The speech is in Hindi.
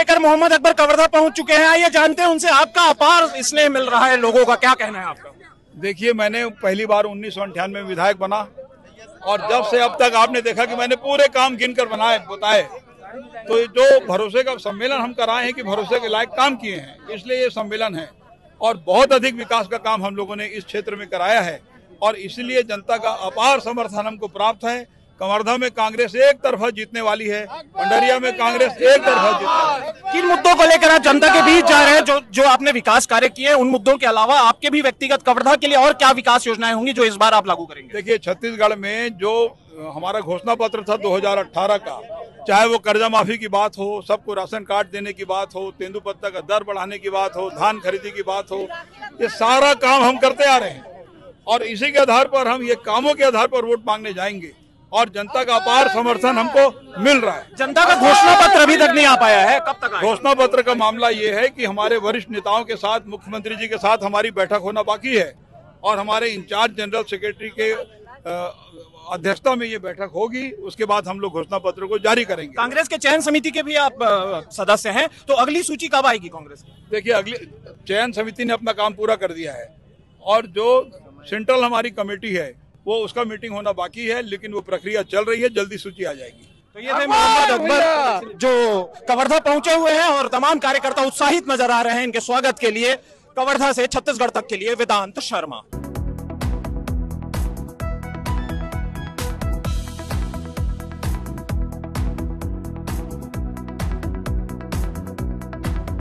लेकर मोहम्मद अकबर कवर्धा पहुँच चुके हैं। आइए जानते हैं उनसे आपका अपार स्नेह मिल रहा है लोगों का। क्या कहना है आपका? देखिए, मैंने पहली बार उन्नीस में विधायक बना और जब से अब तक आपने देखा कि मैंने पूरे काम गिनकर बनाए, बताए तो जो भरोसे का सम्मेलन हम कराए हैं कि भरोसे के लायक काम किए हैं, इसलिए ये सम्मेलन है और बहुत अधिक विकास का काम हम लोगों ने इस क्षेत्र में कराया है और इसलिए जनता का अपार समर्थन हमको प्राप्त है। कवर्धा में कांग्रेस एक तरफा जीतने वाली है, पंडरिया में कांग्रेस एक तरफा जीतने किन मुद्दों को लेकर आप जनता के बीच जा रहे हैं, जो जो आपने विकास कार्य किए हैं, उन मुद्दों के अलावा आपके भी व्यक्तिगत कवर्धा के लिए और क्या विकास योजनाएँ होंगी जो इस बार आप लागू करेंगे? देखिए, छत्तीसगढ़ में जो हमारा घोषणा पत्र था 2018 का, चाहे वो कर्जा माफ़ी की बात हो, सबको राशन कार्ड देने की बात हो तेंदुपत्ता का दर बढ़ाने की बात हो, धान खरीदी की बात हो, ये सारा काम हम करते आ रहे हैं। और इसी के आधार पर हम, ये कामों के आधार पर वोट मांगने जाएँगे। और जनता का अपार समर्थन हमको मिल रहा है। जनता का घोषणा पत्र अभी तक नहीं आ पाया है। कब तक घोषणा पत्र का मामला ये है कि हमारे वरिष्ठ नेताओं के साथ मुख्यमंत्री जी के साथ हमारी बैठक होना बाकी है और हमारे इंचार्ज जनरल सेक्रेटरी के अध्यक्षता में ये बैठक होगी। उसके बाद हम लोग घोषणा पत्र को जारी करेंगे। कांग्रेस के चयन समिति के भी आप सदस्य हैं। तो अगली सूची कब आएगी कांग्रेस की? देखिए अगली चयन समिति ने अपना काम पूरा कर दिया है। और जो सेंट्रल हमारी कमेटी है वो उसका मीटिंग होना बाकी है लेकिन वो प्रक्रिया चल रही है जल्दी सूची आ जाएगी। तो ये थे मोहम्मद अकबर जो कवर्धा पहुँचे हुए हैं और तमाम कार्यकर्ता उत्साहित नज़र आ रहे हैं इनके स्वागत के लिए कवर्धा से छत्तीसगढ़ तक के लिए वेदांत शर्मा।